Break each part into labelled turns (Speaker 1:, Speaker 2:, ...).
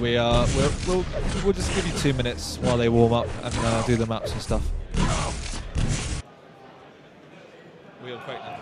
Speaker 1: we uh, we'll, we'll we'll just give you two minutes while they warm up and uh, do the maps and stuff. On quake now.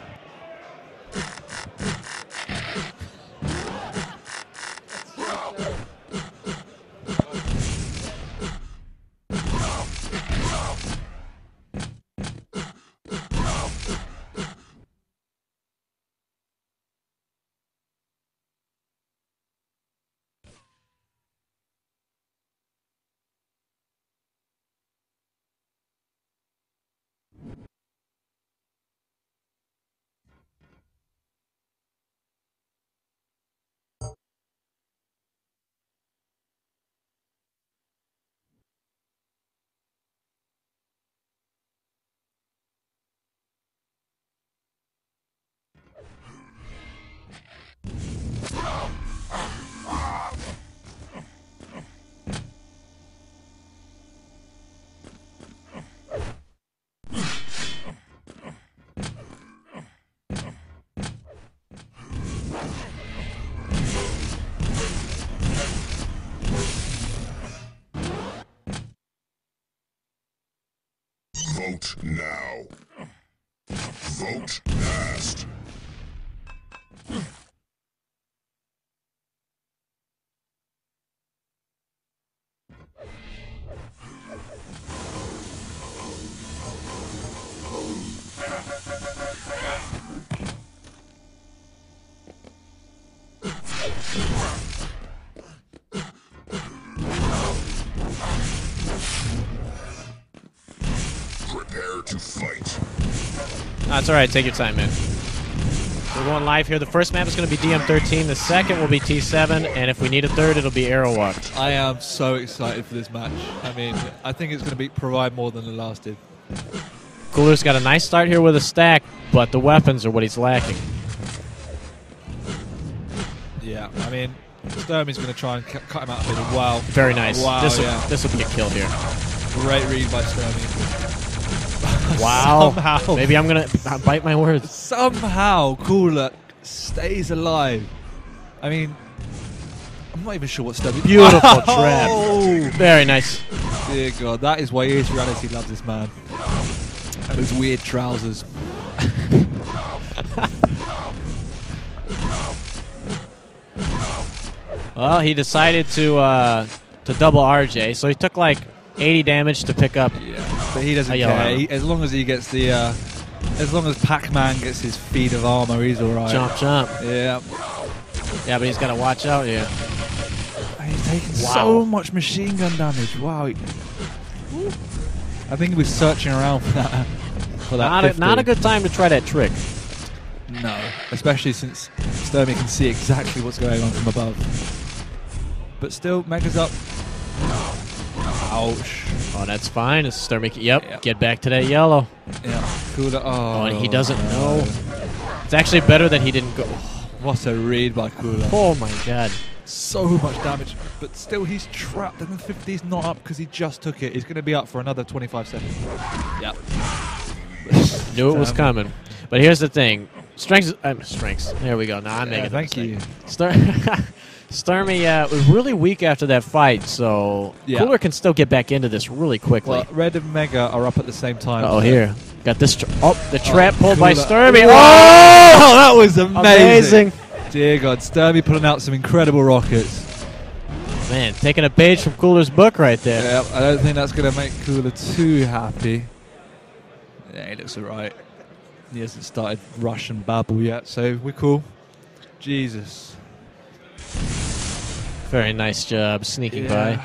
Speaker 2: Vote now. Vote passed.
Speaker 3: That's all right. Take your time, man. We're going live here. The first map is going to be DM13. The second will be T7, and if we need a third, it'll be Aerowalk.
Speaker 1: I am so excited for this match. I mean, I think it's going to be provide more than the last did.
Speaker 3: Cooller's got a nice start here with a stack, but the weapons are what he's lacking.
Speaker 1: Yeah, I mean, Stermy's going to try and cut him out a bit. Wow,
Speaker 3: Very nice.
Speaker 1: Wow,
Speaker 3: this will
Speaker 1: yeah.
Speaker 3: this will be a kill here.
Speaker 1: great read by Stermy.
Speaker 3: Wow.
Speaker 1: Somehow,
Speaker 3: Maybe I'm gonna uh, bite my words.
Speaker 1: somehow Cooller stays alive. I mean, I'm not even sure what Stermy.
Speaker 3: Beautiful
Speaker 1: Oh,
Speaker 3: trap. Very nice.
Speaker 1: Dear God, that is why Ace Reality loves this man. And those weird trousers.
Speaker 3: Well, he decided to uh, to double RJ, so he took like 80 damage to pick up.
Speaker 1: Yeah, but he doesn't care. He, as long as he gets the, uh, as long as Pac-Man gets his feet of armor, he's all right.
Speaker 3: Jump, jump.
Speaker 1: Yeah,
Speaker 3: Yeah, but he's got to watch out here.
Speaker 1: he's taking
Speaker 3: Wow.
Speaker 1: so much machine gun damage. Wow. I think he was searching around for that. For that.
Speaker 3: Not a, not a good time to try that trick.
Speaker 1: No, especially since Stermy can see exactly what's going on from above. But still, Mega's up. Ouch.
Speaker 3: Oh, that's fine. It's Stermy. Yep.
Speaker 1: Yeah.
Speaker 3: Get back to that yellow.
Speaker 1: Yeah, cooller. Oh,
Speaker 3: Oh, and he doesn't
Speaker 1: no.
Speaker 3: know. It's actually better that he didn't go.
Speaker 1: What a read by Cooller.
Speaker 3: Oh my god.
Speaker 1: So much damage, but still he's trapped, and the 50's not up because he just took it. He's going to be up for another 25 seconds. Yep.
Speaker 3: Knew it was coming. But here's the thing. Strengths. Um, strengths. There we go. Now I'm
Speaker 1: Yeah,
Speaker 3: making. a
Speaker 1: thank you.
Speaker 3: Star- Stermy uh, was really weak after that fight, so
Speaker 1: Yeah.
Speaker 3: Cooller can still get back into this really quickly.
Speaker 1: Well, Red and Mega are up at the same time.
Speaker 3: oh, here. Got this. Oh, the trap pulled by
Speaker 1: Cooller.
Speaker 3: Stermy.
Speaker 1: Oh,
Speaker 3: Oh!
Speaker 1: that was amazing.
Speaker 3: Amazing.
Speaker 1: Dear God, Stermy putting out some incredible rockets.
Speaker 3: Man, taking a page from Cooller's book right there.
Speaker 1: Yeah, I don't think that's going to make Cooller too happy. Yeah, he looks alright. He hasn't started Russian babble yet, so we're cool. Jesus.
Speaker 3: Very nice job sneaking
Speaker 1: Yeah.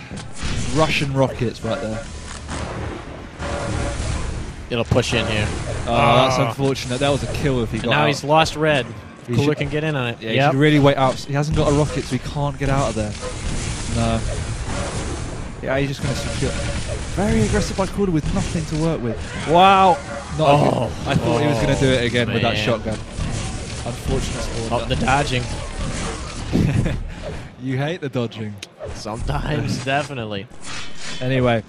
Speaker 1: Russian rockets right there.
Speaker 3: It'll push in here.
Speaker 1: Oh, that's
Speaker 3: Ah.
Speaker 1: unfortunate. That was a kill if he
Speaker 3: And
Speaker 1: got
Speaker 3: now
Speaker 1: out.
Speaker 3: he's lost red.
Speaker 1: He
Speaker 3: Cooller
Speaker 1: should-
Speaker 3: can get in on it.
Speaker 1: Yeah, he should really wait out. He hasn't got a rocket, so he can't get out of there. No. Yeah, he's just going to secure. Very aggressive by Cooller with nothing to work with. Wow. Not good-
Speaker 3: Oh.
Speaker 1: I thought he was going to do it
Speaker 3: Oh,
Speaker 1: again with that shotgun. Unfortunate spawn.
Speaker 3: Oh, the dodging.
Speaker 1: You hate the dodging.
Speaker 3: Sometimes, definitely.
Speaker 1: Anyway,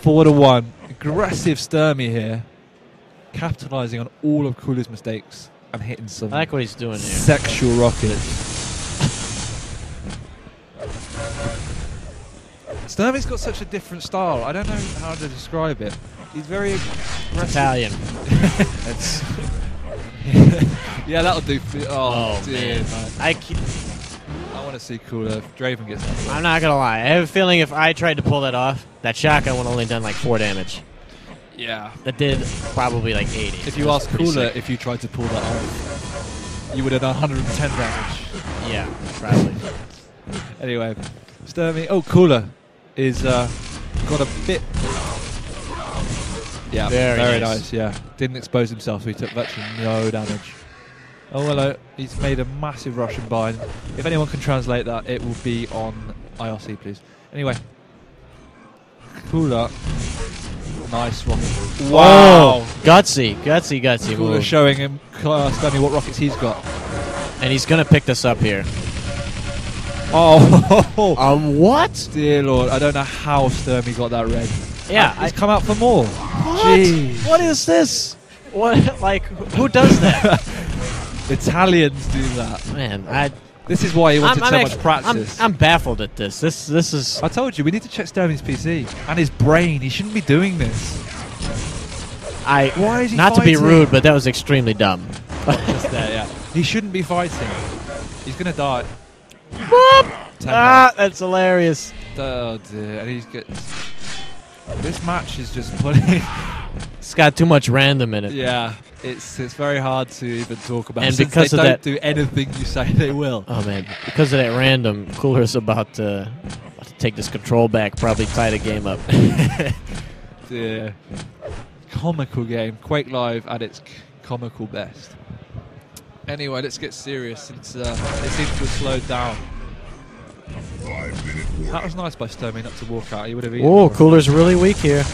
Speaker 1: four to one. Aggressive Stermy here, capitalizing on all of Cooller's mistakes and hitting some
Speaker 3: I like what he's doing here.
Speaker 1: sexual rockets. Stermy's got such a different style. I don't know how to describe it. He's very aggressive.
Speaker 3: Italian.
Speaker 1: Yeah, that'll do. For, oh,
Speaker 3: oh
Speaker 1: dear,
Speaker 3: man. I keep,
Speaker 1: want to see cooller if Draven gets that.
Speaker 3: I'm not gonna lie. I have a feeling if I tried to pull that off, that shotgun would only done like four damage.
Speaker 1: Yeah.
Speaker 3: That did probably like 80.
Speaker 1: If you ask
Speaker 3: Cooller
Speaker 1: if you tried to pull that off, you would have done 110 damage.
Speaker 3: yeah, probably.
Speaker 1: Anyway, Stermy. Oh, Cooller is uh, got a bit. Yeah,
Speaker 3: Very
Speaker 1: very,
Speaker 3: nice.
Speaker 1: nice. Yeah, didn't expose himself, so he took virtually no damage. Oh hello, he's made a massive Russian bind. If anyone can translate that, it will be on IRC, please. Anyway, Cooller, nice rocket.
Speaker 3: Whoa! Gutsy, gutsy, gutsy
Speaker 1: Cooller
Speaker 3: move.
Speaker 1: showing him uh, Stermy what rockets he's got.
Speaker 3: and he's gonna pick this up here.
Speaker 1: Oh,
Speaker 3: Um, what?
Speaker 1: dear lord! I don't know how Stermy got that red.
Speaker 3: Yeah,
Speaker 1: he's
Speaker 3: I-
Speaker 1: come out for more.
Speaker 3: What?
Speaker 1: Jeez.
Speaker 3: What is this? What? Like, who does that?
Speaker 1: Italians do that.
Speaker 3: Man, I.
Speaker 1: This is why he wanted
Speaker 3: I'm,
Speaker 1: so
Speaker 3: I'm
Speaker 1: much practice.
Speaker 3: I'm, I'm baffled at this. This, this is.
Speaker 1: I told you we need to check Sterling's PC and his brain. He shouldn't be doing this.
Speaker 3: I.
Speaker 1: Why is he
Speaker 3: Not to be rude, but that was extremely dumb.
Speaker 1: Just there, yeah. He shouldn't be fighting. He's gonna die.
Speaker 3: Ah, that's hilarious.
Speaker 1: Oh dear, and he's get. This match is just putting.
Speaker 3: It's got too much random in it.
Speaker 1: yeah, it's it's very hard to even talk about.
Speaker 3: And
Speaker 1: since
Speaker 3: because
Speaker 1: they
Speaker 3: of
Speaker 1: don't
Speaker 3: that-
Speaker 1: do anything you say they will.
Speaker 3: Oh man, because of that random, Cooller's about to, about to take this control back, probably tie the game up.
Speaker 1: dear. Comical game. Quake Live at its comical best. Anyway, let's get serious since uh, it seems to have slowed down. That was nice by Stermy not to walk out. He would have eaten.
Speaker 3: Oh,
Speaker 1: more.
Speaker 3: Cooller's really weak here.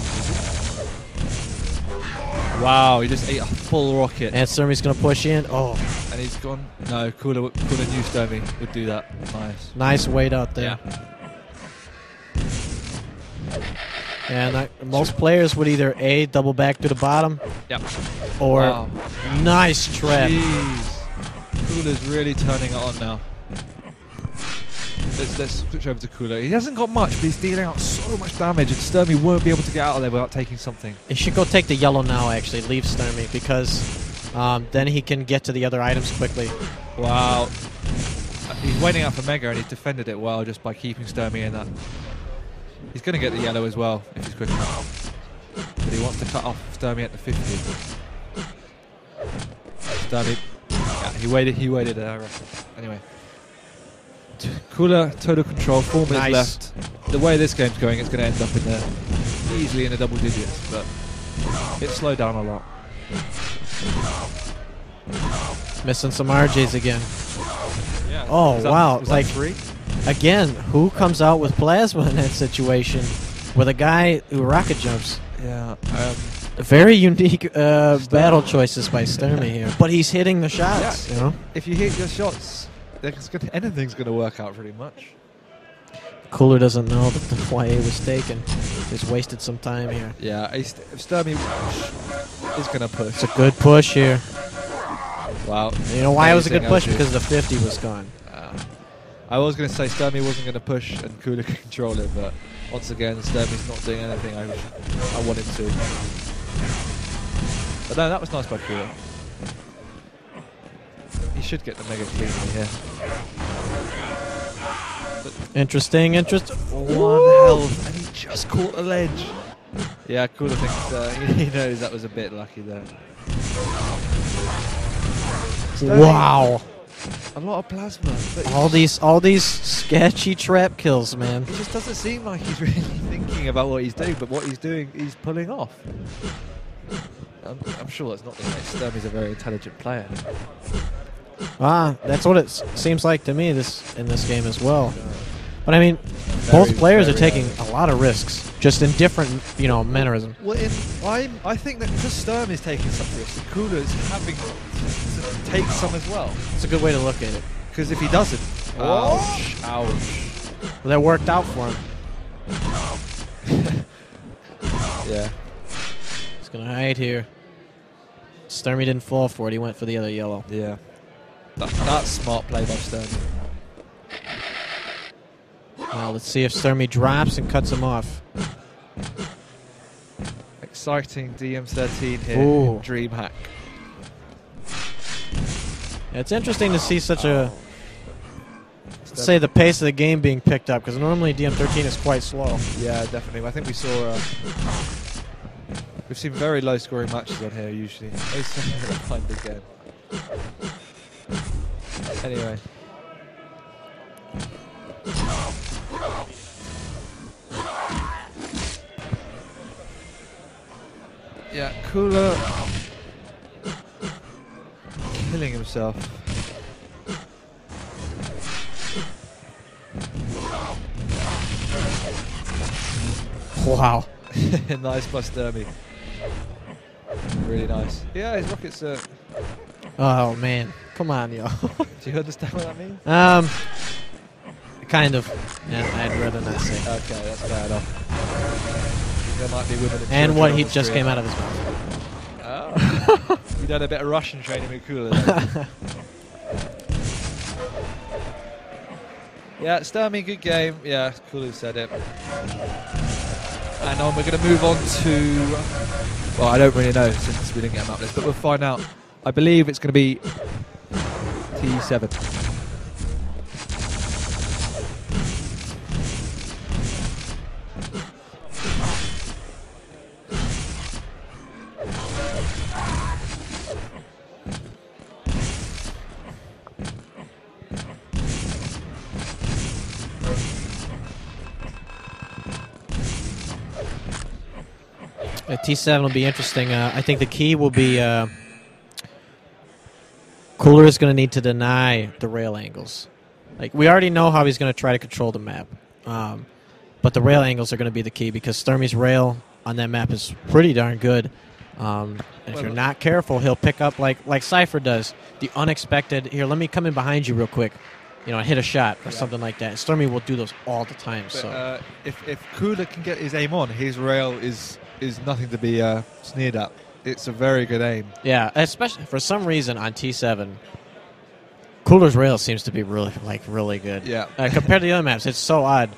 Speaker 1: Wow, he just ate a full rocket.
Speaker 3: And Stermy's gonna push in. Oh,
Speaker 1: And he's gone. No, Cooller, Cooller knew Stermy would do that. Nice.
Speaker 3: nice weight out there.
Speaker 1: Yeah.
Speaker 3: And I, most players would either A, double back to the bottom,
Speaker 1: Yep.
Speaker 3: or
Speaker 1: Wow.
Speaker 3: nice trap.
Speaker 1: Jeez. Cooller's really turning it on now. Let's, let's switch over to Cooller. He hasn't got much, but he's dealing out so much damage, and Stermy won't be able to get out of there without taking something.
Speaker 3: He should go take the yellow now, actually, leave Stermy, because um, then he can get to the other items quickly.
Speaker 1: Wow. He's waiting out for Mega, and he's defended it well just by keeping Stermy in that. He's going to get the yellow as well if he's quick enough. But he wants to cut off Stermy at the 50. Stermy. Yeah, he waited. He waited. Uh, anyway. Cooller, total control. Four minutes
Speaker 3: Nice.
Speaker 1: left. The way this game's going, it's going to end up in the easily in the double digits, but it slowed down a lot.
Speaker 3: Missing some RJs again.
Speaker 1: Yeah.
Speaker 3: Oh,
Speaker 1: that-
Speaker 3: wow, like-
Speaker 1: three?
Speaker 3: Again, who comes out with plasma in that situation? With a guy who rocket jumps.
Speaker 1: Yeah. Um,
Speaker 3: Very unique uh, battle choices by Stermy here. But he's hitting the shots,
Speaker 1: Yeah.
Speaker 3: you know?
Speaker 1: if you hit your shots, gonna, anything's going to work out pretty much.
Speaker 3: Cooller doesn't know that the YA was taken. Just wasted some time here.
Speaker 1: Yeah, he's- Stermy is going to push.
Speaker 3: It's a good push here.
Speaker 1: Wow.
Speaker 3: You know why it was a good push? Because the 50 was gone.
Speaker 1: Uh, I was going to say Stermy wasn't going to push and Cooller could control it, but once again, Stermy's not doing anything I, I want him to. But no, that was nice by Cooller. He should get the mega clean here.
Speaker 3: Interesting, interest.
Speaker 1: One health, and he just caught a ledge. Yeah, Cooller thinks uh, he knows that was a bit lucky there.
Speaker 3: Wow.
Speaker 1: A lot of plasma. But
Speaker 3: All these all these sketchy trap kills, man.
Speaker 1: It just doesn't seem like he's really thinking about what he's doing, but what he's doing, he's pulling off. I'm, I'm sure that's not the case. Stermy's a very intelligent player.
Speaker 3: Ah, that's what it s- seems like to me this in this game as well. But I mean,
Speaker 1: Very,
Speaker 3: both players are
Speaker 1: very
Speaker 3: taking a lot of risks, just in different, you know, mannerism.
Speaker 1: Well, in, I, I think that because Sturm is taking some risks, Cooller is having to, to take some as well.
Speaker 3: It's a good way to look at it.
Speaker 1: Because if he doesn't, ouch, ouch.
Speaker 3: Well, that worked out for him.
Speaker 1: Yeah.
Speaker 3: He's gonna hide here. Stermy didn't fall for it. He went for the other yellow.
Speaker 1: Yeah. That, that's smart play by Sturm.
Speaker 3: Well, let's see if Stermy drops and cuts him off.
Speaker 1: Exciting DM13 here.
Speaker 3: Ooh.
Speaker 1: DreamHack.
Speaker 3: Yeah, it's interesting to see such a say the pace of the game being picked up because normally DM13 is quite slow.
Speaker 1: Yeah, definitely. I think we saw. Uh, we've seen very low scoring matches on here usually. Find again. Anyway. Yeah, Cooller killing himself.
Speaker 3: Wow.
Speaker 1: nice by Stermy. Really nice. Yeah, his rockets are.
Speaker 3: Oh man, come on, yo.
Speaker 1: Do you understand what that means?
Speaker 3: um, kind of. Yeah, I'd rather not say.
Speaker 1: Okay, that's fair enough. There might be women and
Speaker 3: And what he just came out of his mouth.
Speaker 1: Oh. you done a bit of Russian training with Cooller. yeah, Stermy, good game. Yeah, Cooller said it. And on, we're going to move on to. Well, I don't really know since we didn't get a map list, but we'll find out. I believe it's going to be T7.
Speaker 3: Uh, T7 will be interesting. Uh, I think the key will be uh, Cooller is going to need to deny the rail angles. Like we already know how he's going to try to control the map, um, but the rail angles are going to be the key because Stermy's rail on that map is pretty darn good. Um, if you're not careful, he'll pick up like like Cypher does the unexpected. Here, let me come in behind you real quick. You know, and hit a shot or
Speaker 1: Yeah.
Speaker 3: something like that. And Stermy will do those all the time.
Speaker 1: But,
Speaker 3: so
Speaker 1: uh, if if Cooller can get his aim on, his rail is is nothing to be uh, sneered at. It's a very good aim.
Speaker 3: Yeah, especially for some reason on T7, Cooller's rail seems to be really like really good.
Speaker 1: Yeah.
Speaker 3: Uh, compared to the other maps, it's so odd.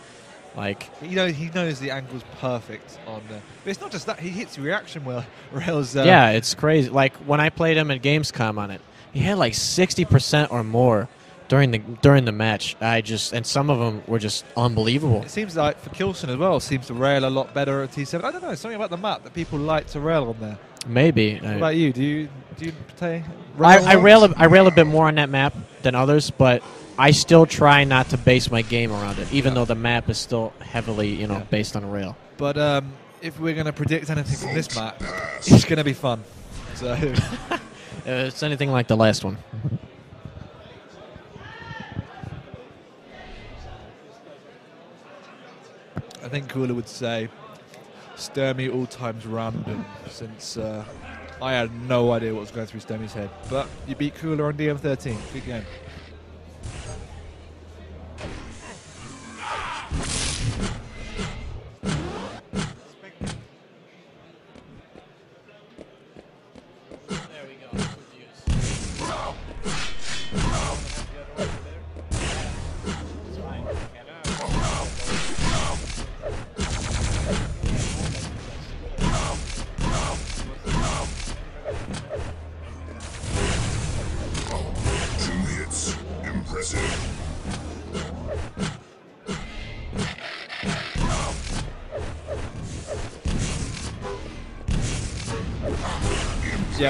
Speaker 3: Like,
Speaker 1: You know, he knows the angle's perfect on the. But it's not just that; he hits reaction well rails. Uh,
Speaker 3: yeah, it's crazy. Like when I played him at Gamescom on it, he had like sixty percent or more during the during the match. I just and some of them were just unbelievable.
Speaker 1: It seems like for k1llsen as well, seems to rail a lot better at T7. I don't know, something about the map that people like to rail on there.
Speaker 3: Maybe.
Speaker 1: What
Speaker 3: I,
Speaker 1: about you? Do you do you play?
Speaker 3: I, I rail a, I rail a bit more on that map than others, but I still try not to base my game around it, even
Speaker 1: Yeah.
Speaker 3: though the map is still heavily you know
Speaker 1: Yeah.
Speaker 3: based on a rail.
Speaker 1: But um, if we're going to predict anything from this map, it's going to be fun. So
Speaker 3: Uh, it's anything like the last one.
Speaker 1: I think Cooller would say Stermy all times random, since uh, I had no idea what was going through Stermy's head. But you beat Cooller on DM13. Good game.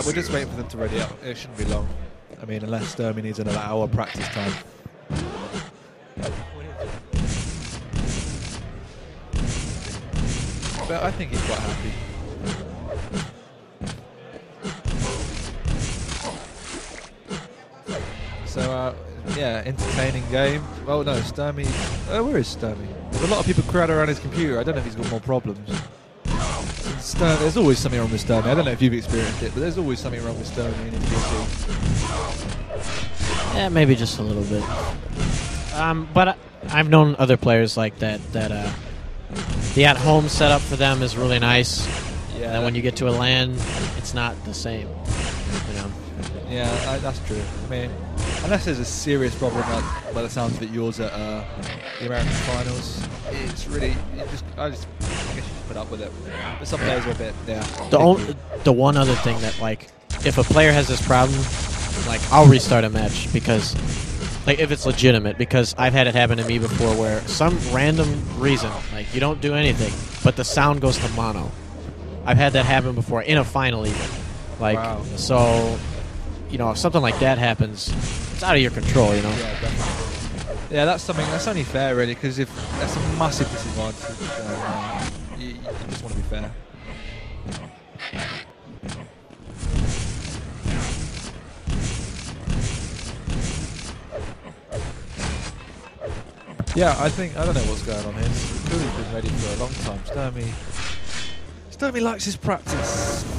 Speaker 1: We're just waiting for them to ready up. It shouldn't be long. I mean, unless Stermy needs another hour practice time. But I think he's quite happy. So, uh, yeah, entertaining game. Oh no, Stermy. Uh, where is Stermy? There's a lot of people crowd around his computer. I don't know if he's got more problems. There's always something wrong with Stermy. I don't know if you've experienced it, but there's always something wrong with Stermy in NPC.
Speaker 3: Yeah, maybe just a little bit. Um, but I, I've known other players like that. That uh, the at-home setup for them is really nice.
Speaker 1: Yeah.
Speaker 3: And when you get to a LAN, it's not the same. You know.
Speaker 1: Yeah, I, that's true. I mean, unless there's a serious problem, like by the sounds of it, yours at uh, the American finals, it's really you just I just I guess put up with it. But some players are a bit yeah.
Speaker 3: The only, the one other thing that like, if a player has this problem, like I'll restart a match because, like, if it's legitimate, because I've had it happen to me before where some random reason, like you don't do anything, but the sound goes to mono. I've had that happen before in a final even. Like,
Speaker 1: Wow.
Speaker 3: so, you know, if something like that happens, it's out of your control, you know.
Speaker 1: Yeah. Yeah, that's something that's only fair really because if that's a massive disadvantage, uh, you just want to be fair. Yeah, I think I don't know what's going on here. Cooller's been ready for a long time. Stermy, Stermy likes his practice.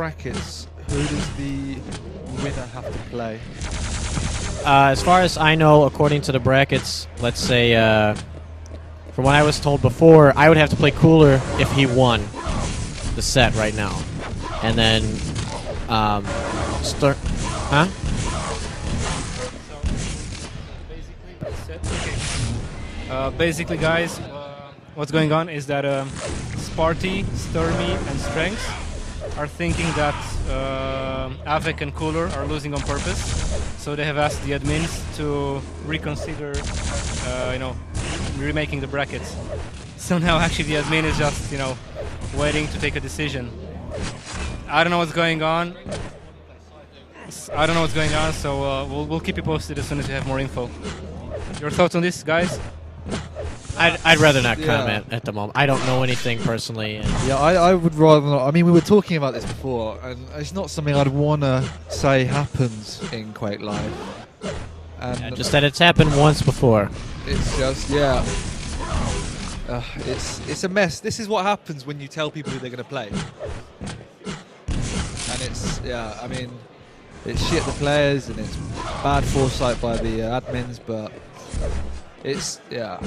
Speaker 1: Brackets, who does the winner have to play?
Speaker 3: Uh, as far as I know, according to the brackets, let's say, uh, from what I was told before, I would have to play cooller if he won the set right now, and then um, start. Huh?
Speaker 4: Uh, basically, guys, uh, what's going on is that um, Sparty, Stermy, and Strength are thinking that uh, and Cooller are losing on purpose. So they have asked the admins to reconsider, uh, you know, remaking the brackets. So now actually the admin is just, you know, waiting to take a decision. I don't know what's going on. I don't know what's going on, so uh, we'll, we'll keep you posted as soon as we have more info. Your thoughts on this, guys?
Speaker 3: I'd, I'd rather not
Speaker 1: Yeah.
Speaker 3: comment at the moment. I don't know anything personally. And
Speaker 1: Yeah, I, I would rather not. I mean, we were talking about this before, and it's not something I'd want to say happens in Quake Live. And
Speaker 3: just that it's happened once before.
Speaker 1: it's just, yeah. Uh, it's it's a mess. This is what happens when you tell people who they're going to play. And it's, yeah, I mean, it's shit the players, and it's bad foresight by the uh, admins, but it's, yeah,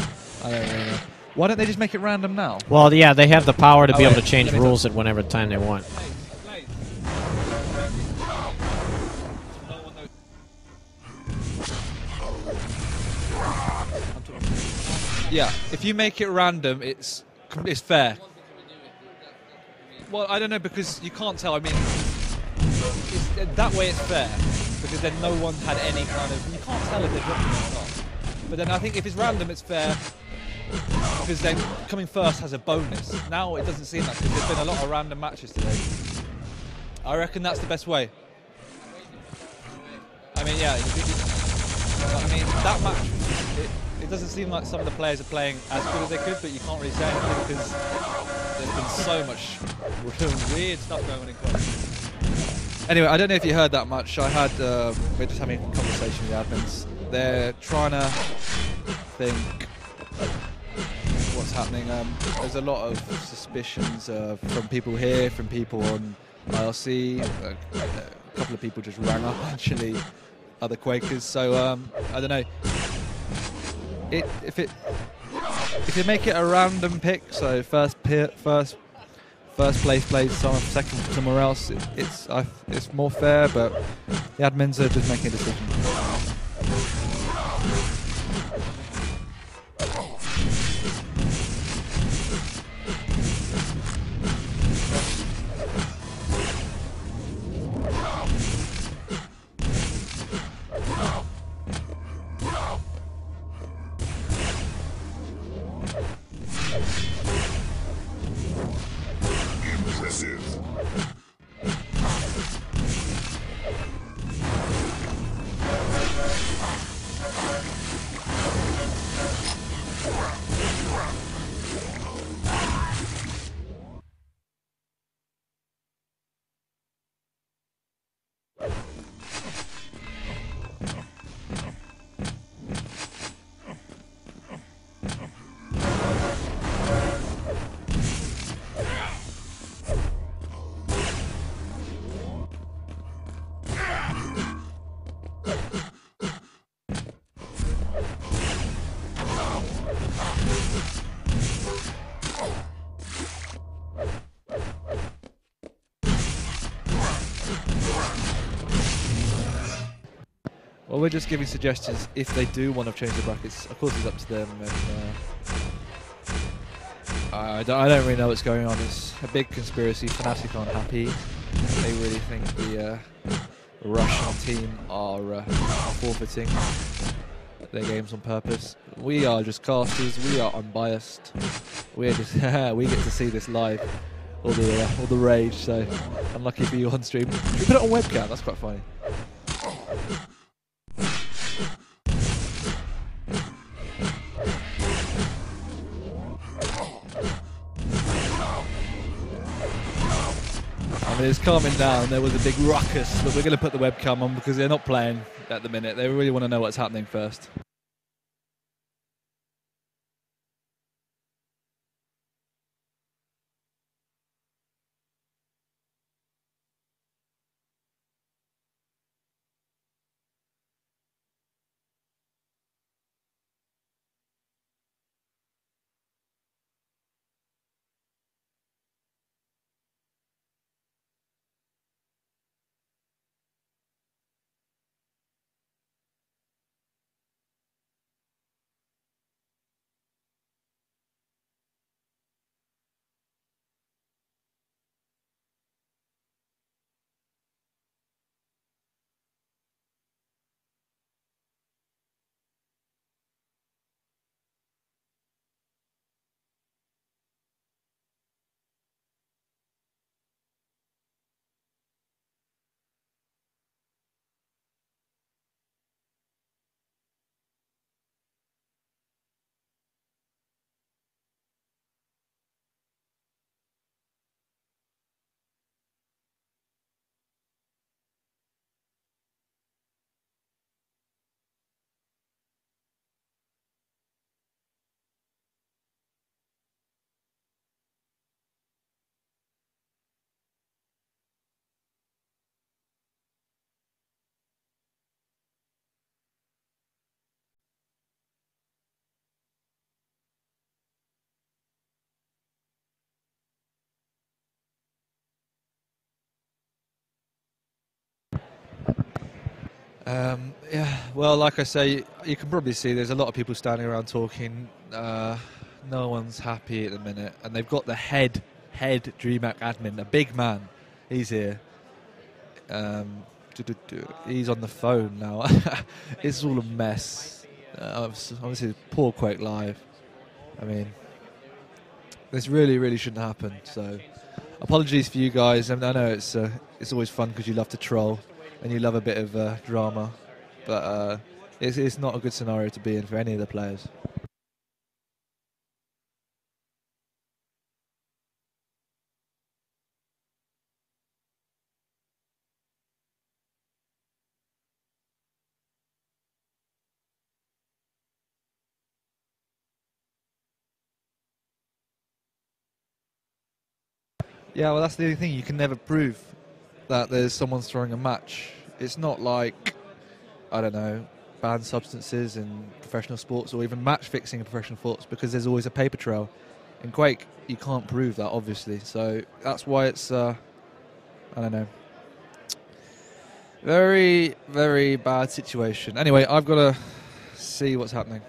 Speaker 1: I don't really know. Why don't they just make it random now?
Speaker 3: Well, yeah, they have the power to
Speaker 1: Oh,
Speaker 3: be able to change rules at whenever time they want.
Speaker 1: Yeah, if you make it random, it's it's fair. Well, I don't know because you can't tell. I mean, it's, that way it's fair because then no one had any kind of. You can't tell if they're dropping it or not. But then I think if it's random, it's fair because then coming first has a bonus. Now it doesn't seem that because there's been a lot of random matches today. I reckon that's the best way. I mean, yeah. I mean, that match, it, it doesn't seem like some of the players are playing as good as they could, but you can't really say anything because there's been so much weird stuff going on in Quake. Anyway, I don't know if you heard that much. I had, uh, we're just having a conversation with the admins. They're trying to think happening. Um, there's a lot of suspicions uh, from people here, from people on IRC. Uh, a couple of people just rang up actually, other Quakers. So um, I don't know. It if it if you make it a random pick, so first first first place plays someone, second somewhere else, it, it's I, it's more fair. But the admins are just making a decision. We're just giving suggestions if they do want to change the brackets. Of course, it's up to them. And, uh, I, don't, I don't really know what's going on. It's a big conspiracy. Fnatic aren't happy. They really think the uh, Russian team are uh, forfeiting their games on purpose. We are just casters. We are unbiased. We're just we get to see this live, all the uh, all the rage. So unlucky for you on stream. We put it on webcam. That's quite funny. It's calming down. There was a big ruckus, but we're going to put the webcam on because they're not playing at the minute. They really want to know what's happening first. Um, yeah, well, like I say, you can probably see there's a lot of people standing around talking. Uh, no one's happy at the minute, and they've got the head head DreamHack admin, a big man. He's here. Um, he's on the phone now. it's all a mess. Uh, obviously, poor Quake Live. I mean, this really, really shouldn't happen. So, apologies for you guys. I, mean, I know it's uh, it's always fun because you love to troll and you love a bit of uh, drama, but uh, it's, it's not a good scenario to be in for any of the players. Yeah, well, that's the only thing. You can never prove that there's someone throwing a match. It's not like, I don't know, banned substances in professional sports or even match fixing in professional sports because there's always a paper trail. In Quake, you can't prove that, obviously. So that's why it's, uh, I don't know, very, very bad situation. Anyway, I've got to see what's happening.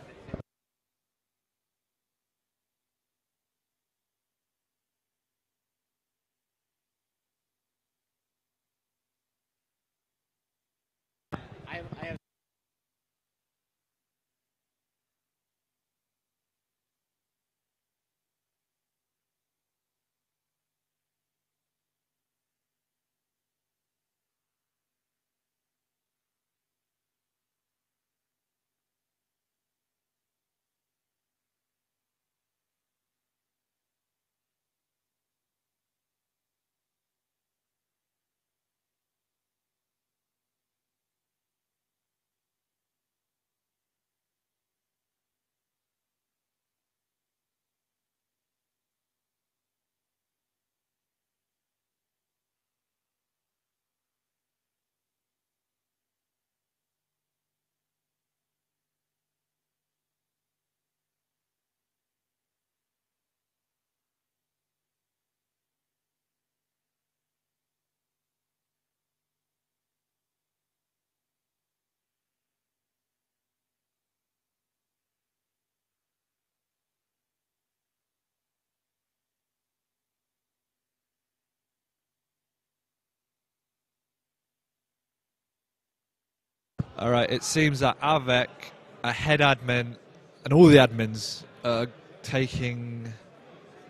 Speaker 1: All right, it seems that Avec, a head admin, and all the admins are taking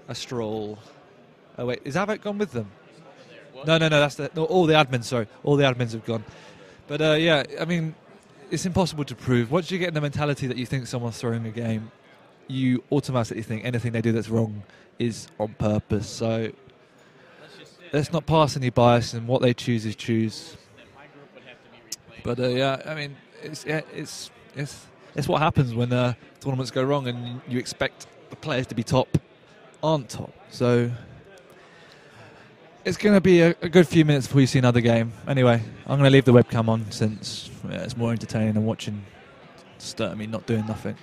Speaker 1: a stroll. Oh wait, is Avec gone with them? No, no, no. That's the no, all the admins. Sorry, all the admins have gone. But uh, yeah, I mean, it's impossible to prove. Once you get in the mentality that you think someone's throwing a game, you automatically think anything they do that's wrong is on purpose. So let's not pass any bias, and what they choose is choose. But uh, yeah, I mean, it's yeah, it's it's it's what happens when uh, tournaments go wrong, and you expect the players to be top, aren't top. So it's going to be a, a good few minutes before you see another game. Anyway, I'm going to leave the webcam on since yeah, it's more entertaining than watching Stermy not doing nothing.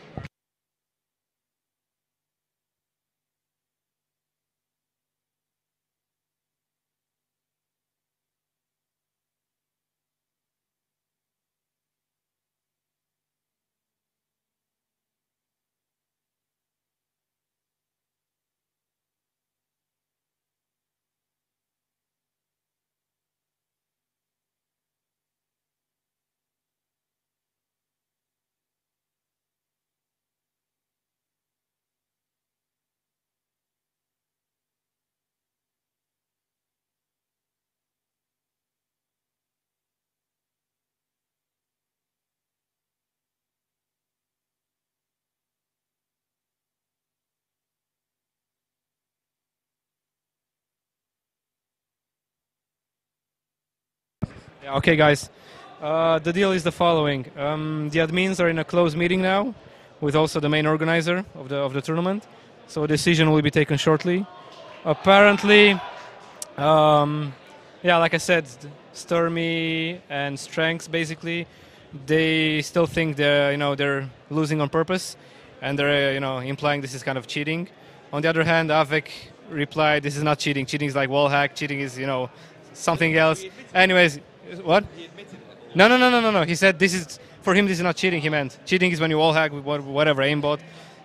Speaker 4: Yeah, okay, guys. Uh, the deal is the following: um, the admins are in a closed meeting now, with also the main organizer of the of the tournament. So a decision will be taken shortly. Apparently, um, yeah, like I said, Stermy and Strengths basically, they still think they're you know they're losing on purpose, and they're uh, you know implying this is kind of cheating. On the other hand, Avec replied, "This is not cheating. Cheating is like wall hack. Cheating is you know something else." Anyways, what? No, no, no, no, no, no. He said this is for him. This is not cheating. He meant cheating is when you all hack with whatever aimbot.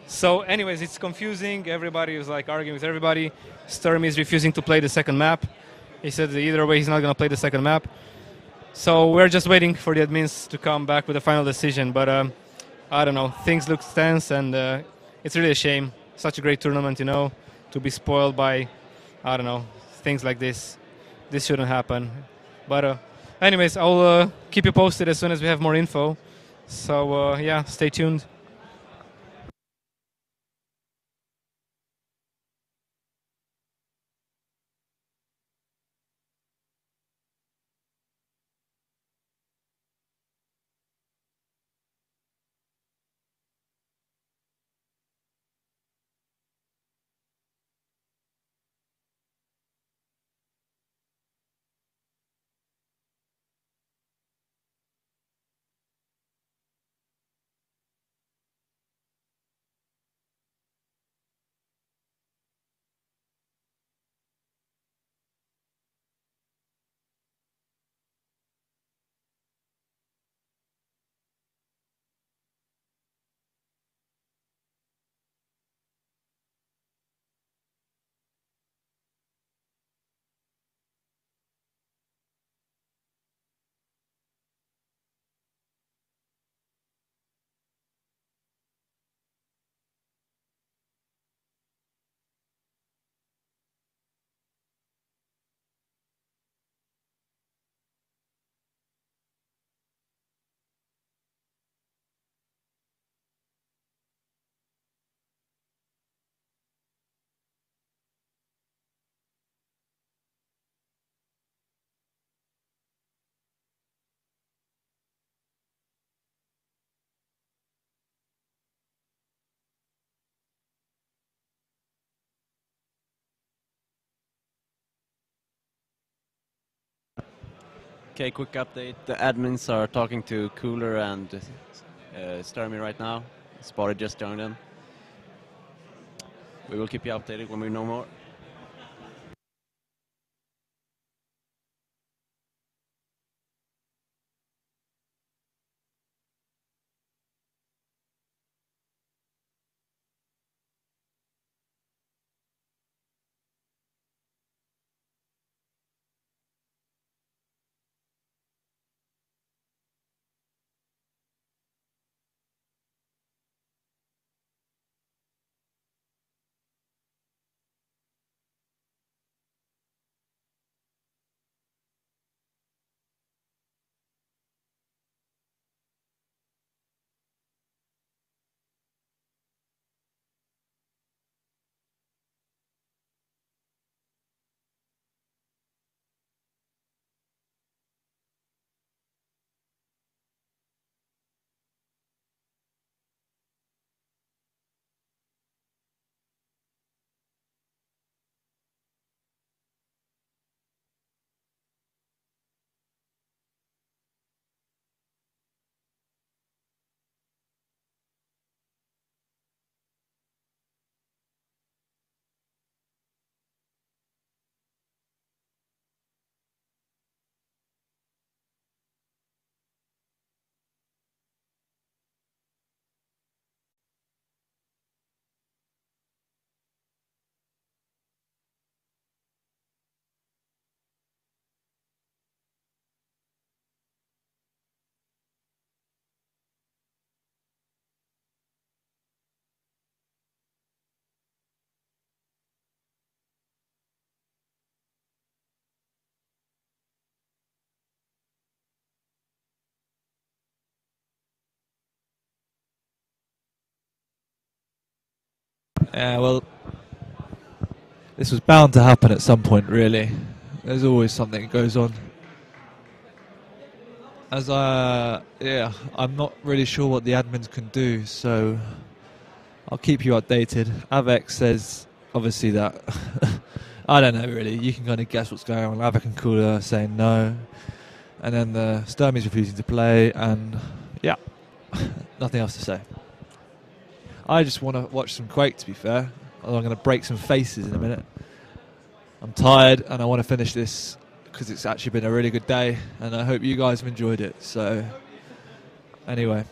Speaker 4: So, anyways, it's confusing. Everybody is like arguing with everybody. Stermy is refusing to play the second map. He said either way he's not going to play the second map. So we're just waiting for the admins to come back with a final decision. But um, I don't know. Things look tense, and uh, it's really a shame. Such a great tournament, you know, to be spoiled by, I don't know, things like this. This shouldn't happen. But uh, anyways, I'll uh, keep you posted as soon as we have more info. So uh, yeah, stay tuned.
Speaker 5: Okay, quick update. The admins are talking to Cooller and uh, Stermy right now. Spotted just joined them. We will keep you updated when we know more.
Speaker 1: Yeah, well, this was bound to happen at some point, really. There's always something that goes on. As I, yeah, I'm not really sure what the admins can do, so I'll keep you updated. Avex says, obviously, that. I don't know, really. You can kind of guess what's going on. av3k and Cooller saying no. And then the Stermy's refusing to play, and yeah, nothing else to say. I just want to watch some Quake, to be fair. Although I'm going to break some faces in a minute. I'm tired and I want to finish this because it's actually been a really good day and I hope you guys have enjoyed it. So, anyway.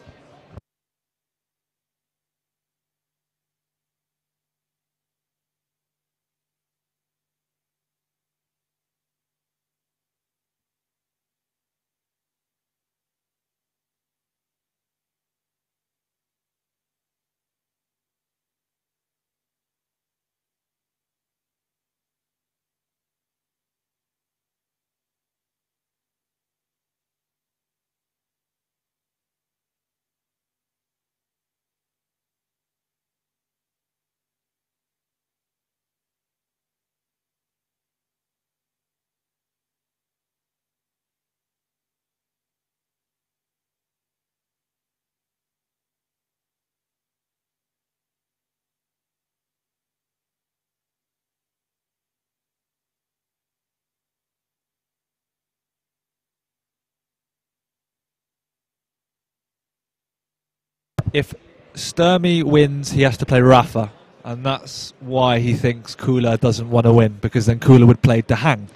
Speaker 1: If Stermy wins, he has to play Rapha, and that's why he thinks Cooller doesn't want to win because then Cooller would play DaHanG.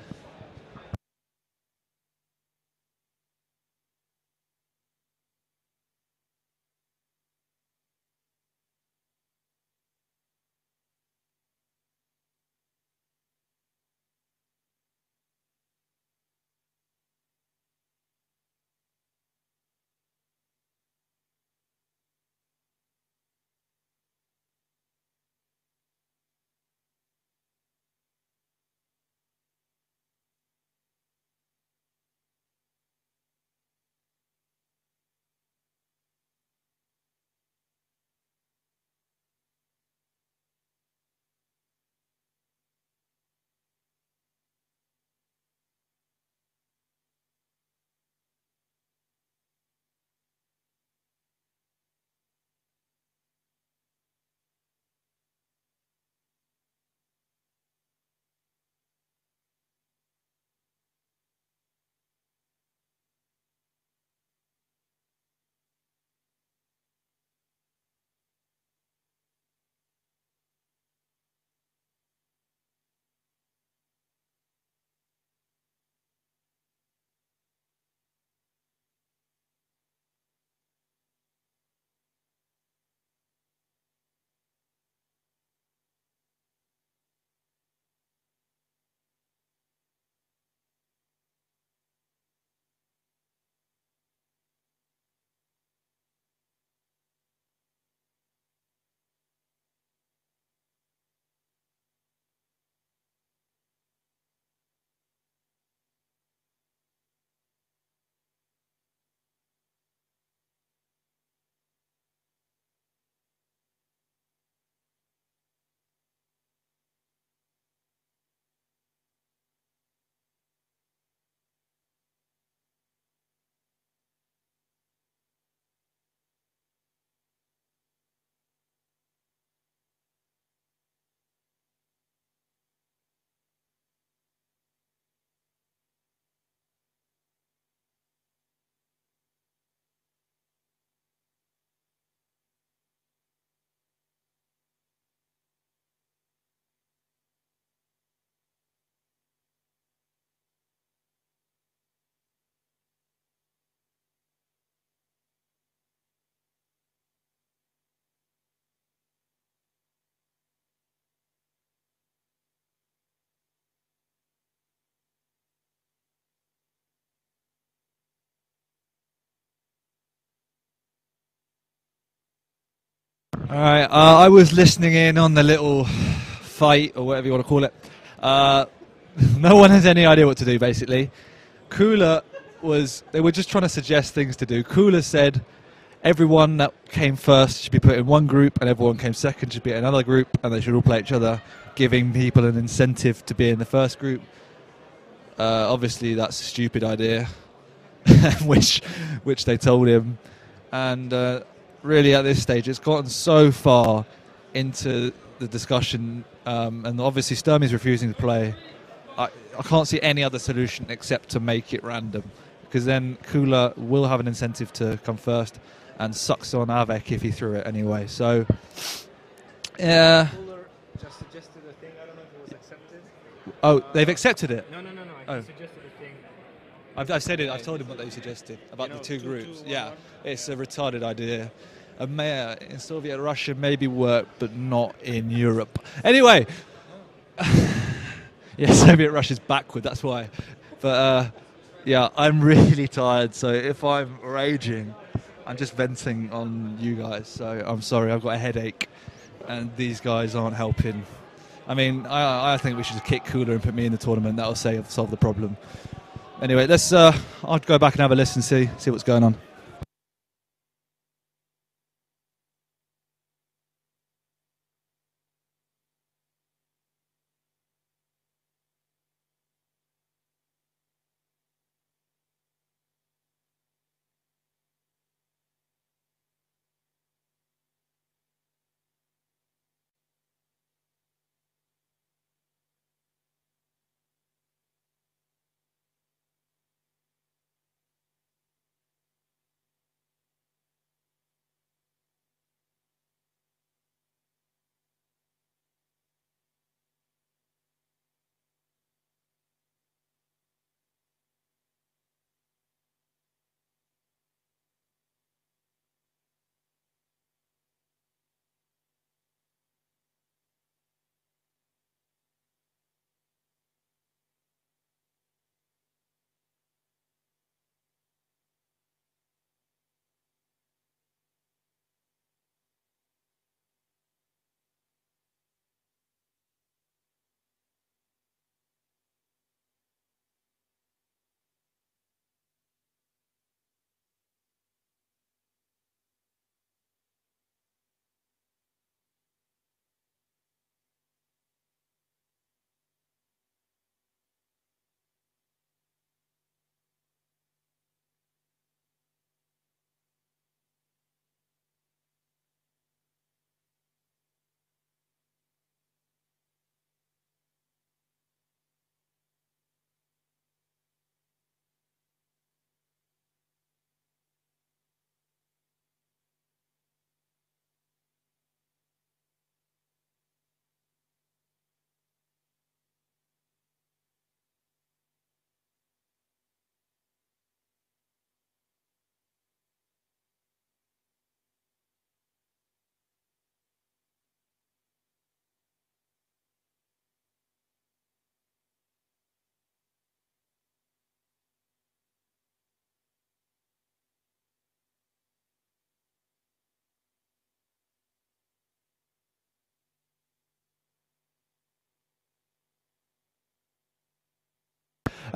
Speaker 1: All right, uh, I was listening in on the little fight or whatever you want to call it. Uh, no one has any idea what to do, basically. Cooller was, they were just trying to suggest things to do. Cooller said, everyone that came first should be put in one group, and everyone came second should be in another group, and they should all play each other, giving people an incentive to be in the first group. Uh, obviously, that's a stupid idea, which which they told him, and uh, really at this stage, it's gotten so far into the discussion, um, and obviously Stermy's refusing to play. I, I can't see any other solution except to make it random, because then Cooller will have an incentive to come first, and sucks on av3k if he threw it anyway. So, yeah.
Speaker 4: just suggested a thing. I don't know if it was accepted.
Speaker 1: Oh, they've accepted it.
Speaker 4: No, no, no, no.
Speaker 1: Oh.
Speaker 4: Suggested.
Speaker 1: I've, I've said it. I've told him what they suggested about
Speaker 4: You know,
Speaker 1: the two
Speaker 4: two,
Speaker 1: groups.
Speaker 4: two,
Speaker 1: yeah,
Speaker 4: one.
Speaker 1: it's a retarded idea. A mayor in Soviet Russia maybe work, but not in Europe. Anyway, yeah, Soviet Russia's backward. That's why. But uh, yeah, I'm really tired. So if I'm raging, I'm just venting on you guys. So I'm sorry. I've got a headache, and these guys aren't helping. I mean, I, I think we should just kick Cooller and put me in the tournament. That'll save solve the problem. Anyway, let's. Uh, I'll go back and have a listen, see see what's going on.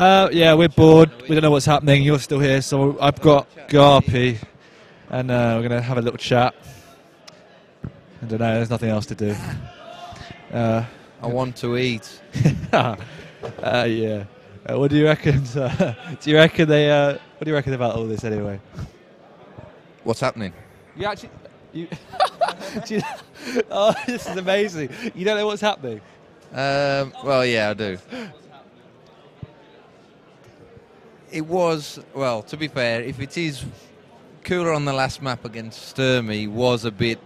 Speaker 1: Uh, yeah, we're bored. We don't know what's happening. You're still here, so I've got Garpy, and uh, we're gonna have a little chat. I don't know. There's nothing else to do. Uh,
Speaker 6: I want to eat.
Speaker 1: uh, yeah. Uh, what do you reckon? Do you reckon they? Uh, what do you reckon about all this anyway?
Speaker 6: What's happening?
Speaker 1: You actually, you, you- oh, this is amazing. You don't know what's happening.
Speaker 6: Um, well, yeah, I do. It was well. To be fair, if it is cooller on the last map against Stermy, was a bit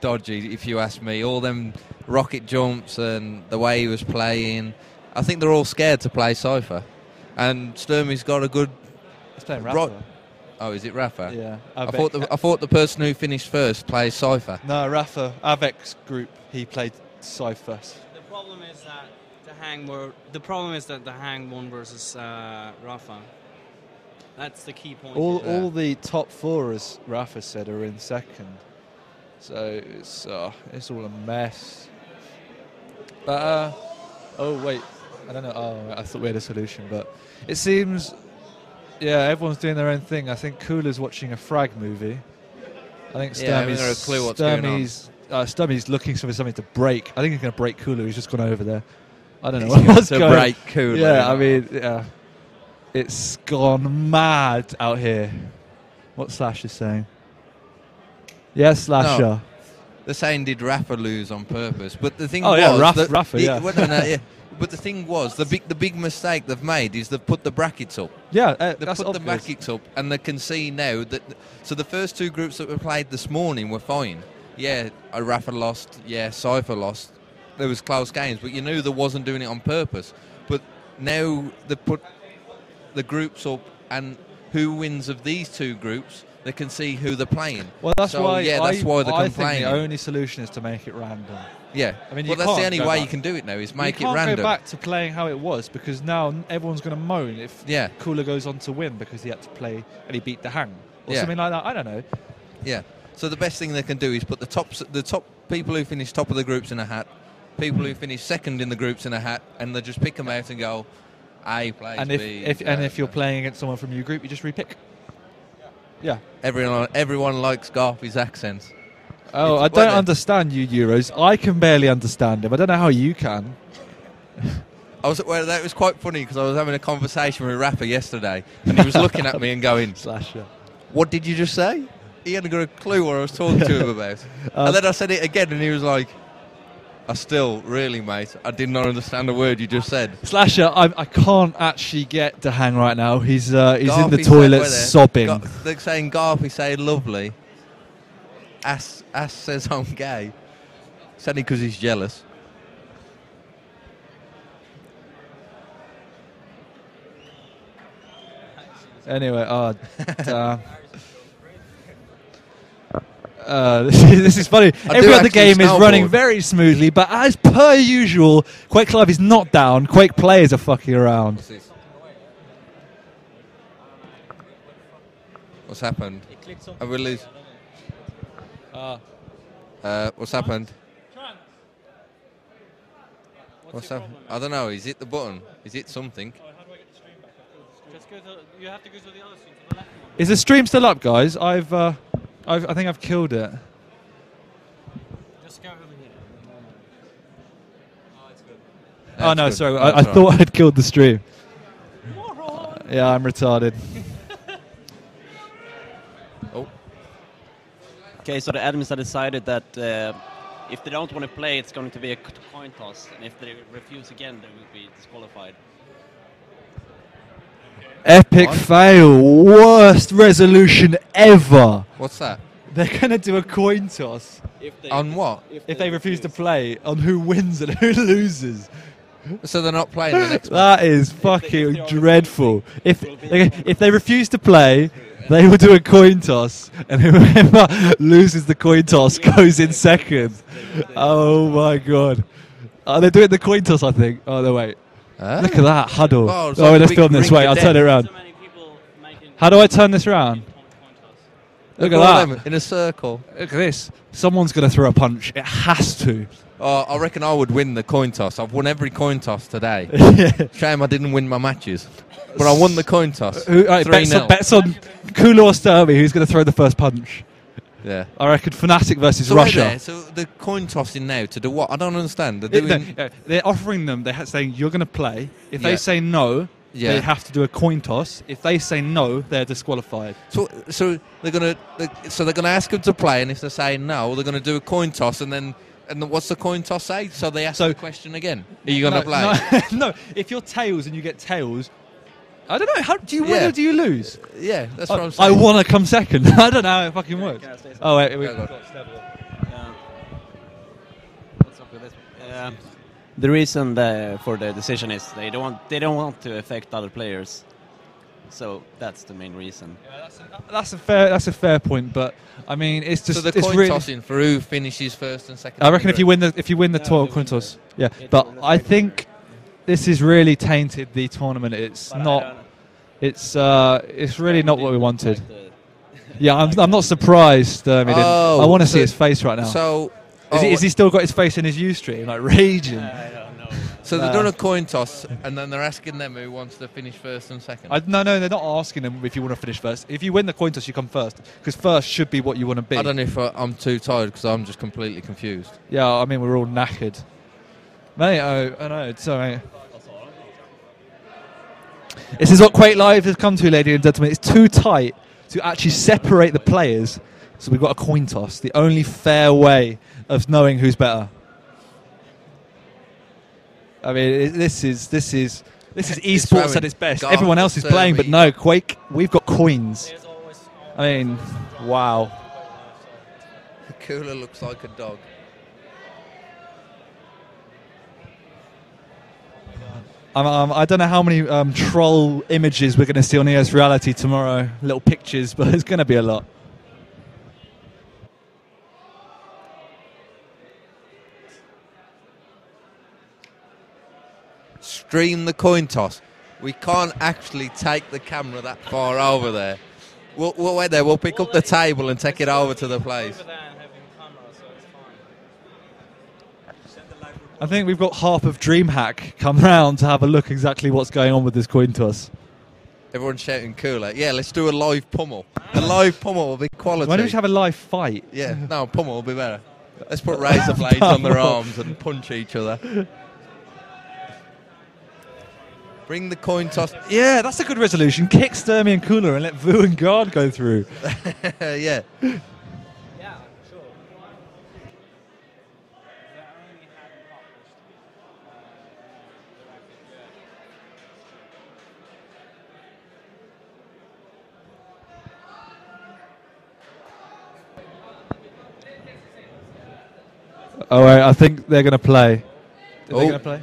Speaker 6: dodgy, if you ask me. All them rocket jumps and the way he was playing, I think they're all scared to play Cypher. And Stermy's got a good.
Speaker 1: It's playing
Speaker 6: Ro- Oh, is it Rapha?
Speaker 1: Yeah.
Speaker 6: I thought the I thought the person who finished first plays Cypher.
Speaker 1: no, Rapha av3k's group. He played Cypher.
Speaker 7: The problem is that the hang were the problem is that the hang won versus uh, Rapha. That's the key point.
Speaker 1: All,
Speaker 6: Yeah.
Speaker 1: all the top four, as Rapha said, are in second. So it's uh, it's all a mess. But uh, oh wait, I don't know. Oh, I thought we had a solution, but it seems, yeah, everyone's doing their own thing. I think Cooller's watching a frag movie, I think
Speaker 6: Yeah, I haven't Stermy's, clue what's going on.
Speaker 1: Uh, Stermy's looking for something to break. I think he's going to break Cooller. He's just gone over there. I don't know
Speaker 6: got to
Speaker 1: going
Speaker 6: break Cooller.
Speaker 1: Yeah, I mean, yeah. It's gone mad out here. What Slash is saying. Yes, Slasher.
Speaker 6: No. They're saying did Rapha lose on purpose, but the thing
Speaker 1: Oh,
Speaker 6: was,
Speaker 1: yeah,
Speaker 6: Rapha-
Speaker 1: Rapha, yeah.
Speaker 6: well, no, no, yeah. But the thing was, the big the big mistake they've made is they've put the brackets up.
Speaker 1: Yeah, uh,
Speaker 6: They put the brackets up, and they can see now that. So the first two groups that were played this morning were fine. Yeah, uh, Rapha lost. Yeah, Cypher lost. There was close games, but you knew they wasn't doing it on purpose. But now they put the groups up, and who wins of these two groups, they can see who they're playing.
Speaker 1: Well, that's
Speaker 6: So,
Speaker 1: why.
Speaker 6: yeah, that's
Speaker 1: I,
Speaker 6: why they're
Speaker 1: I think
Speaker 6: complaining.
Speaker 1: the only solution is to make it random.
Speaker 6: Yeah,
Speaker 1: I mean,
Speaker 6: well, that's the only way
Speaker 1: back.
Speaker 6: you can do it now is make
Speaker 1: you can't
Speaker 6: random.
Speaker 1: go back to playing how it was because now everyone's going to moan if
Speaker 6: Yeah.
Speaker 1: Cooller goes on to win because he had to play and he beat the hang or
Speaker 6: Yeah.
Speaker 1: something like that. I don't know.
Speaker 6: Yeah. So the best thing they can do is put the top the top people who finish top of the groups in a hat, people who finish second in the groups in a hat, and they just pick them out and go, A plays
Speaker 1: and if,
Speaker 6: B.
Speaker 1: if and
Speaker 6: uh,
Speaker 1: if you're playing against someone from your group, you just repick. Yeah.
Speaker 6: everyone everyone likes Garfi's accent.
Speaker 1: Oh,
Speaker 6: It's-
Speaker 1: I don't
Speaker 6: well,
Speaker 1: understand you Euros. I can barely understand him. I don't know how you can.
Speaker 6: I was well, that was quite funny because I was having a conversation with a rapper yesterday, and he was looking at me and going,
Speaker 1: Slasher.
Speaker 6: "What did you just say?" He hadn't got a clue what I was talking to him about.
Speaker 1: Um,
Speaker 6: and then I said it again, and he was like, "I still, really, mate, I did not understand a word you just said."
Speaker 1: Slasher, I, I can't actually get to hang right now. He's uh, he's in the toilet
Speaker 6: said-
Speaker 1: sobbing.
Speaker 6: Gar- they're saying Garfi saying lovely. Ass, Ass says I'm gay. It's only because he's jealous.
Speaker 1: Anyway, oh damn. Uh, this, is, this is funny.
Speaker 6: I
Speaker 1: Every other
Speaker 6: actually
Speaker 1: game is running very smoothly, but as per usual, Quake Club is not down. Quake players are fucking around.
Speaker 6: What's happened? Have we lose?
Speaker 1: Uh,
Speaker 6: Uh, what's happened? What's happened? I don't know. Is it the button? Is it something?
Speaker 7: Just go to, you have to go to the to the
Speaker 1: is the stream still up, guys? I've, uh, I've, I think I've killed it.
Speaker 7: Just go over here. Oh, it's good.
Speaker 1: oh no,
Speaker 6: good.
Speaker 1: sorry. I, I
Speaker 6: That's all
Speaker 1: thought I'd killed the stream. Yeah, I'm retarded.
Speaker 6: Oh,
Speaker 5: Okay, so the admins have decided that uh, if they don't want to play, it's going to be a coin toss, and if they refuse again, they will be disqualified.
Speaker 1: Epic
Speaker 6: What?
Speaker 1: fail. Worst resolution ever.
Speaker 6: what's that?
Speaker 1: They're gonna do a coin toss
Speaker 5: If they,
Speaker 6: On what?
Speaker 1: if they refuse to play on who wins and who loses.
Speaker 6: So they're not playing the next one.
Speaker 1: That is
Speaker 5: if
Speaker 1: fucking
Speaker 5: they are
Speaker 1: dreadful. If
Speaker 5: will
Speaker 1: if they refuse to play, they will do a coin toss, and whoever loses the coin toss goes in second. Oh my god! Oh, they're doing the coin toss, I think. Oh no, wait.
Speaker 6: Huh?
Speaker 1: Look at that huddle.
Speaker 6: Oh,
Speaker 1: Oh,
Speaker 6: it's like
Speaker 1: let's film this.
Speaker 6: ring
Speaker 1: Wait, I'll turn it around.
Speaker 7: So many people making
Speaker 1: How do I turn this around?
Speaker 7: coin.
Speaker 1: Look at that.
Speaker 6: in a circle.
Speaker 1: Look at this. Someone's going to throw a punch. It has to.
Speaker 6: Oh, I reckon I would win the coin toss. I've won every coin toss today. Shame I didn't win my matches, but I won the coin toss.
Speaker 1: Who, uh, all right,
Speaker 6: Three
Speaker 1: bets, on, bets on Cooller or Stermy. Who's going to throw the first punch?
Speaker 6: Yeah.
Speaker 1: I reckon Fnatic versus
Speaker 6: So
Speaker 1: Russia.
Speaker 6: there, so the coin tossing now to do what? I don't understand. They're
Speaker 1: It-
Speaker 6: doing.
Speaker 1: no, uh, they're offering them. They're saying you're going to play. If
Speaker 6: Yeah.
Speaker 1: they say no,
Speaker 6: Yeah.
Speaker 1: they have to do a coin toss. If they say no, they're disqualified.
Speaker 6: So, so they're gonna, they, so they're gonna ask them to play, and if they say no, they're gonna do a coin toss, and then, and then what's the coin toss say? So they ask
Speaker 1: So-
Speaker 6: the question again. Are you gonna
Speaker 1: no,
Speaker 6: play?
Speaker 1: No, no, if you're tails and you get tails, I don't know. How do you win
Speaker 6: Yeah.
Speaker 1: or do you lose?
Speaker 6: Yeah, that's
Speaker 1: I,
Speaker 6: what I'm saying.
Speaker 1: I
Speaker 6: saying.
Speaker 1: want to come second. I don't know how it fucking works.
Speaker 5: Can I say?
Speaker 1: Oh wait, we,
Speaker 6: Go, go.
Speaker 5: What's up with this? Um, the reason the, for the decision is they don't want they don't want to affect other players. So that's the main reason.
Speaker 1: that's a fair. That's a fair point. But I mean, it's just
Speaker 6: so the
Speaker 1: it's
Speaker 6: coin
Speaker 1: really.
Speaker 6: tossing for who finishes first and second.
Speaker 1: I
Speaker 6: in the
Speaker 1: reckon if you
Speaker 6: group.
Speaker 1: win the if you win the
Speaker 5: Yeah,
Speaker 1: tour
Speaker 5: they
Speaker 1: coin
Speaker 5: win
Speaker 1: toss, yeah. But I
Speaker 5: affect
Speaker 1: think this is really tainted the tournament. It's
Speaker 5: But
Speaker 1: not. It's uh. It's really not what we wanted.
Speaker 5: the-
Speaker 1: Yeah, I'm, I'm not surprised. Um, he didn't-
Speaker 6: Oh,
Speaker 1: I want to see his face right now.
Speaker 6: So,
Speaker 1: is, he,
Speaker 6: oh,
Speaker 1: is he still got his face in his Ustream, like raging?
Speaker 5: I don't know.
Speaker 6: So they've
Speaker 1: Uh,
Speaker 6: done a coin toss, and then they're asking them who wants to finish first and second.
Speaker 1: I, no, no, they're not asking them if you want to finish first. If you win the coin toss, you come first because first should be what you want to be.
Speaker 6: I don't know if I, I'm too tired because I'm just completely confused.
Speaker 1: Yeah, I mean we're all knackered. Mate, I, I know it's alright. This is what Quake Live has come to, ladies and gentlemen. It's too tight to actually separate the players, so we've got a coin toss. The only fair way of knowing who's better. I mean, it, this is this is this is esports at its best. Everyone else is playing, but no, Quake. We've got coins. I mean, wow.
Speaker 6: The cooller looks like a dog.
Speaker 1: Um, I don't know how many um, troll images we're going to see on ESReality tomorrow, little pictures, but it's going to be a lot.
Speaker 6: Stream the coin toss. We can't actually take the camera that far over there. We'll, we'll wait there. We'll pick up the table and take it over to the place.
Speaker 1: I think we've got half of DreamHack come round to have a look exactly what's going on with this coin toss.
Speaker 6: Everyone's shouting cooller. Yeah, let's do a live pummel. A live pummel will be quality.
Speaker 1: Why don't we have a live fight?
Speaker 6: Yeah, no, pummel will be better. Let's put razor blades on their arms and punch each other. Bring the coin toss.
Speaker 1: Yeah, that's a good resolution. Kick Stermy and Cooller and let Vu and Guard go through.
Speaker 6: Yeah,
Speaker 1: All right, I think they're going to play. Are
Speaker 6: Oh.
Speaker 1: they going to play?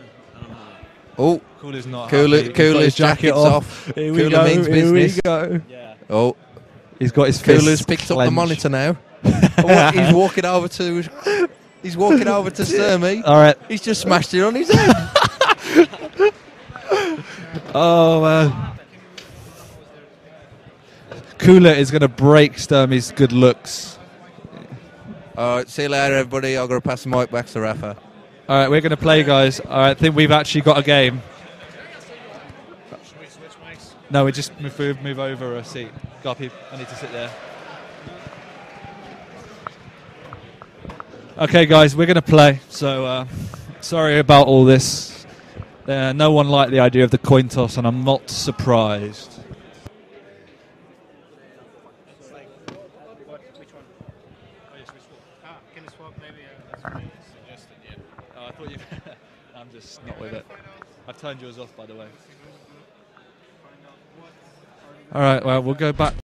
Speaker 6: Oh,
Speaker 1: Cooller's not.
Speaker 6: Cooller-
Speaker 1: happy. He's
Speaker 6: Cooller's
Speaker 1: his jacket off.
Speaker 6: off.
Speaker 1: Here we
Speaker 6: Cooller
Speaker 1: go.
Speaker 6: means
Speaker 1: here we
Speaker 6: business.
Speaker 1: go.
Speaker 6: oh.
Speaker 1: He's got his
Speaker 6: Cooller's
Speaker 1: fists
Speaker 6: picked up the monitor now. Oh. He's walking over to. He's walking over to Stermy.
Speaker 1: All right.
Speaker 6: He's just smashed it on his head.
Speaker 1: Oh man. Cooller is going to break Stermy's good looks.
Speaker 6: All right, see you later, everybody. Got to pass the mic back to Rapha.
Speaker 1: All right, we're going to play, guys. All right, I think we've actually got a game. No, we just move, move, move over a seat. Garpy, I need to sit there. Okay, guys, we're going to play. So, uh, sorry about all this. Uh, no one liked the idea of the coin toss, and I'm not surprised.
Speaker 4: Can you swap maybe? Uh, suggested, yeah.
Speaker 1: Oh, I thought you. I'm just not with it. I've turned yours off, by the way. All right. Well, we'll go back